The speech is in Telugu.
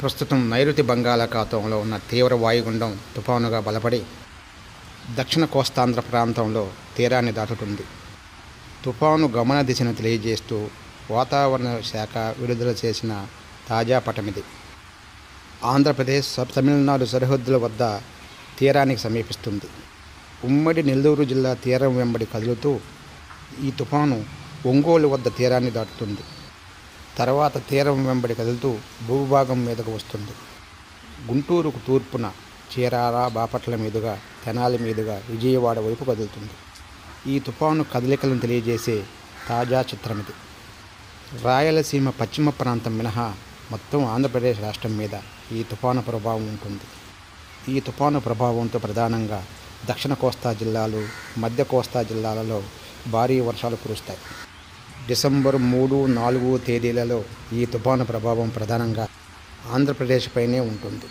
ప్రస్తుతం నైరుతి బంగాళాఖాతంలో ఉన్న తీవ్ర వాయుగుండం తుఫానుగా బలపడి దక్షిణ కోస్తాంధ్ర ప్రాంతంలో తీరాన్ని దాటుతుంది. తుఫాను గమన దిశను తెలియజేస్తూ వాతావరణ శాఖ విడుదల చేసిన తాజా పటమిది. ఆంధ్రప్రదేశ్ సబ్ తమిళనాడు సరిహద్దుల వద్ద తీరానికి సమీపిస్తుంది. ఉమ్మడి నెల్లూరు జిల్లా తీరం వెంబడి కదులుతూ ఈ తుఫాను ఒంగోలు వద్ద తీరాన్ని దాటుతుంది. తర్వాత తీరం వెంబడి కదులుతూ భూభాగం మీదకు వస్తుంది. గుంటూరుకు తూర్పున చీరాల బాపట్ల మీదుగా తెనాలి మీదుగా విజయవాడ వైపు కదులుతుంది. ఈ తుఫాను కదలికలను తెలియజేసే తాజా చిత్రం ఇది. రాయలసీమ పశ్చిమ ప్రాంతం మినహా మొత్తం ఆంధ్రప్రదేశ్ రాష్ట్రం మీద ఈ తుఫాను ప్రభావం ఉంటుంది. ఈ తుఫాను ప్రభావంతో ప్రధానంగా దక్షిణ కోస్తా జిల్లాలు మధ్య కోస్తా జిల్లాలలో భారీ వర్షాలు కురుస్తాయి. డిసెంబర్ మూడు నాలుగు తేదీలలో ఈ తుఫాను ప్రభావం ప్రధానంగా ఆంధ్రప్రదేశ్ పైనే ఉంటుంది.